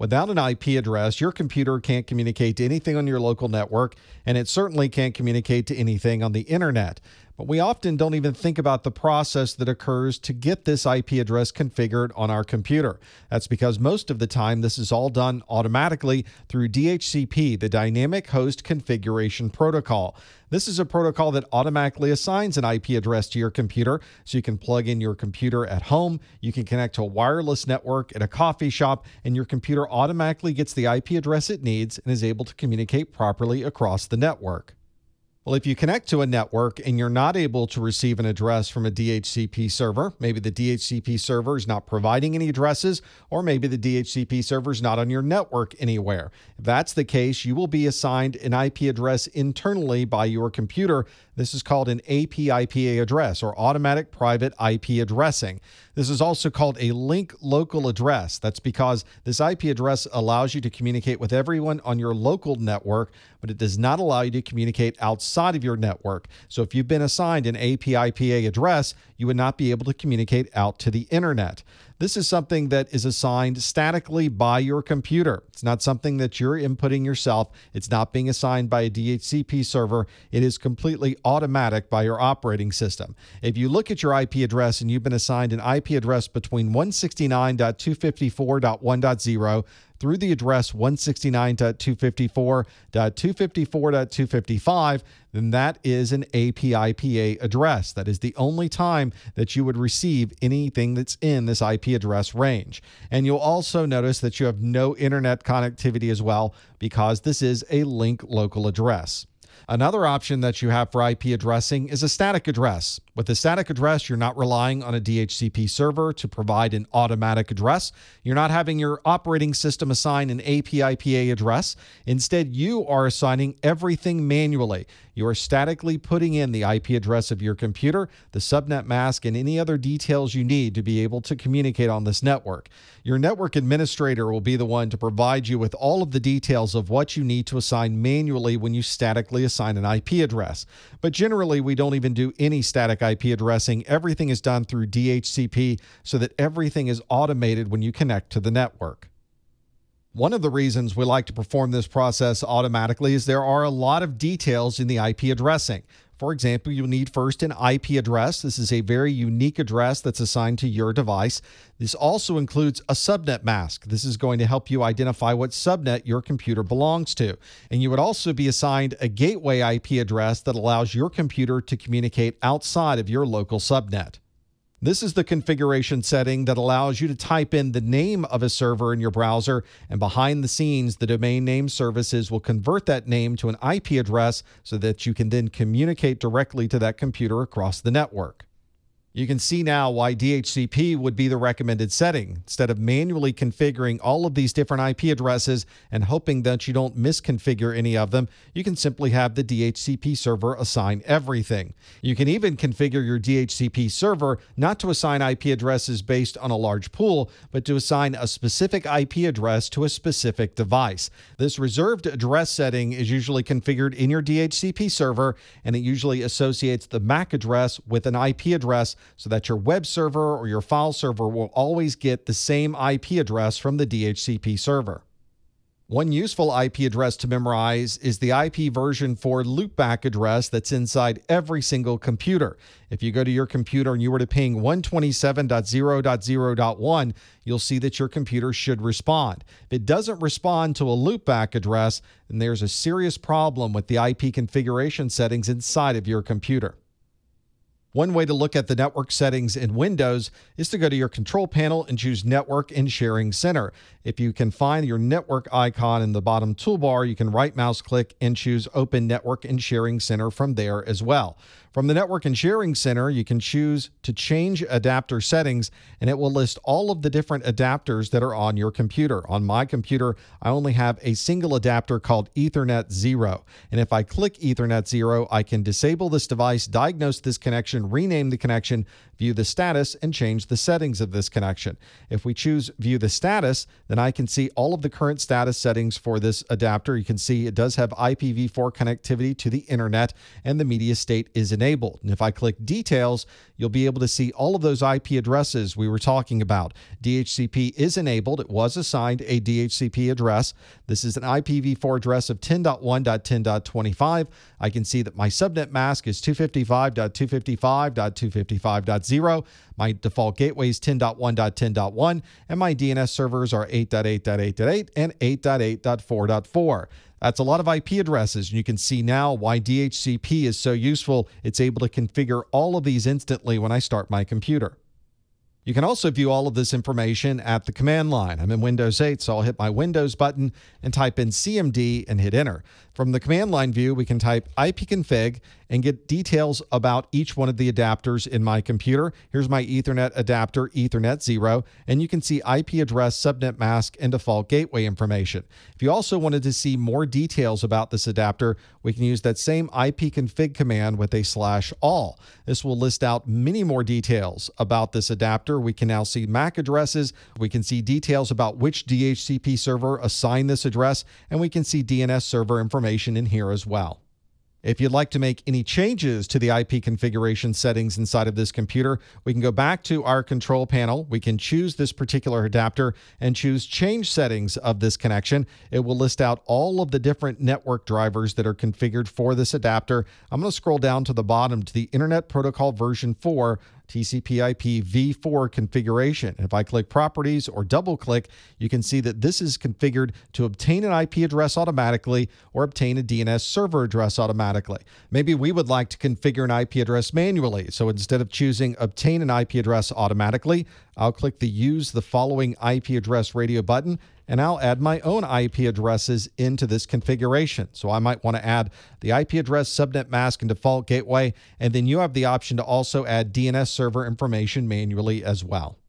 Without an IP address, your computer can't communicate to anything on your local network, and it certainly can't communicate to anything on the internet. But we often don't even think about the process that occurs to get this IP address configured on our computer. That's because most of the time this is all done automatically through DHCP, the Dynamic Host Configuration Protocol. This is a protocol that automatically assigns an IP address to your computer so you can plug in your computer at home, you can connect to a wireless network at a coffee shop, and your computer automatically gets the IP address it needs and is able to communicate properly across the network. Well, if you connect to a network and you're not able to receive an address from a DHCP server, maybe the DHCP server is not providing any addresses, or maybe the DHCP server is not on your network anywhere. If that's the case, you will be assigned an IP address internally by your computer. This is called an APIPA address or automatic private IP addressing. This is also called a link local address. That's because this IP address allows you to communicate with everyone on your local network, but it does not allow you to communicate outside of your network. So if you've been assigned an APIPA address, you would not be able to communicate out to the internet. This is something that is assigned statically by your computer. It's not something that you're inputting yourself. It's not being assigned by a DHCP server. It is completely automatic by your operating system. If you look at your IP address and you've been assigned an IP address between 169.254.1.0 through the address 169.254.254.255, then that is an APIPA address. That is the only time that you would receive anything that's in this IP address range. And you'll also notice that you have no internet connectivity as well because this is a link local address. Another option that you have for IP addressing is a static address. With a static address, you're not relying on a DHCP server to provide an automatic address. You're not having your operating system assign an APIPA address. Instead, you are assigning everything manually. You are statically putting in the IP address of your computer, the subnet mask, and any other details you need to be able to communicate on this network. Your network administrator will be the one to provide you with all of the details of what you need to assign manually when you statically assign an IP address. But generally, we don't even do any static IP addressing. Everything is done through DHCP so that everything is automated when you connect to the network. One of the reasons we like to perform this process automatically is there are a lot of details in the IP addressing. For example, you'll need first an IP address. This is a very unique address that's assigned to your device. This also includes a subnet mask. This is going to help you identify what subnet your computer belongs to. And you would also be assigned a gateway IP address that allows your computer to communicate outside of your local subnet. This is the configuration setting that allows you to type in the name of a server in your browser, and behind the scenes, the domain name services will convert that name to an IP address so that you can then communicate directly to that computer across the network. You can see now why DHCP would be the recommended setting. Instead of manually configuring all of these different IP addresses and hoping that you don't misconfigure any of them, you can simply have the DHCP server assign everything. You can even configure your DHCP server not to assign IP addresses based on a large pool, but to assign a specific IP address to a specific device. This reserved address setting is usually configured in your DHCP server, and it usually associates the MAC address with an IP address so that your web server or your file server will always get the same IP address from the DHCP server. One useful IP address to memorize is the IP version four loopback address that's inside every single computer. If you go to your computer and you were to ping 127.0.0.1, you'll see that your computer should respond. If it doesn't respond to a loopback address, then there's a serious problem with the IP configuration settings inside of your computer. One way to look at the network settings in Windows is to go to your control panel and choose Network and Sharing Center. If you can find your network icon in the bottom toolbar, you can right mouse click and choose Open Network and Sharing Center from there as well. From the Network and Sharing Center, you can choose to change adapter settings, and it will list all of the different adapters that are on your computer. On my computer, I only have a single adapter called Ethernet 0. And if I click Ethernet 0, I can disable this device, diagnose this connection, rename the connection, view the status, and change the settings of this connection. If we choose view the status, then I can see all of the current status settings for this adapter. You can see it does have IPv4 connectivity to the internet and the media state is enabled. And if I click details, you'll be able to see all of those IP addresses we were talking about. DHCP is enabled. It was assigned a DHCP address. This is an IPv4 address of 10.1.10.25. I can see that my subnet mask is 255.255.255.0. My default gateway is 10.1.10.1, and my DNS servers are 8.8.8.8 and 8.8.4.4. That's a lot of IP addresses, and you can see now why DHCP is so useful. It's able to configure all of these instantly when I start my computer. You can also view all of this information at the command line. I'm in Windows 8, so I'll hit my Windows button and type in CMD and hit enter. From the command line view, we can type ipconfig and get details about each one of the adapters in my computer. Here's my Ethernet adapter, Ethernet 0, and you can see IP address, subnet mask, and default gateway information. If you also wanted to see more details about this adapter, we can use that same ipconfig command with a slash all. This will list out many more details about this adapter. We can now see MAC addresses, we can see details about which DHCP server assigned this address, and we can see DNS server information in here as well. If you'd like to make any changes to the IP configuration settings inside of this computer, we can go back to our control panel. We can choose this particular adapter and choose change settings of this connection. It will list out all of the different network drivers that are configured for this adapter. I'm going to scroll down to the bottom to the Internet Protocol version 4 TCP/IP v4 configuration. If I click Properties or double click, you can see that this is configured to obtain an IP address automatically or obtain a DNS server address automatically. Maybe we would like to configure an IP address manually. So instead of choosing Obtain an IP address automatically, I'll click the Use the following IP address radio button and I'll add my own IP addresses into this configuration. So I might want to add the IP address, subnet mask, and default gateway, and then you have the option to also add DNS server information manually as well.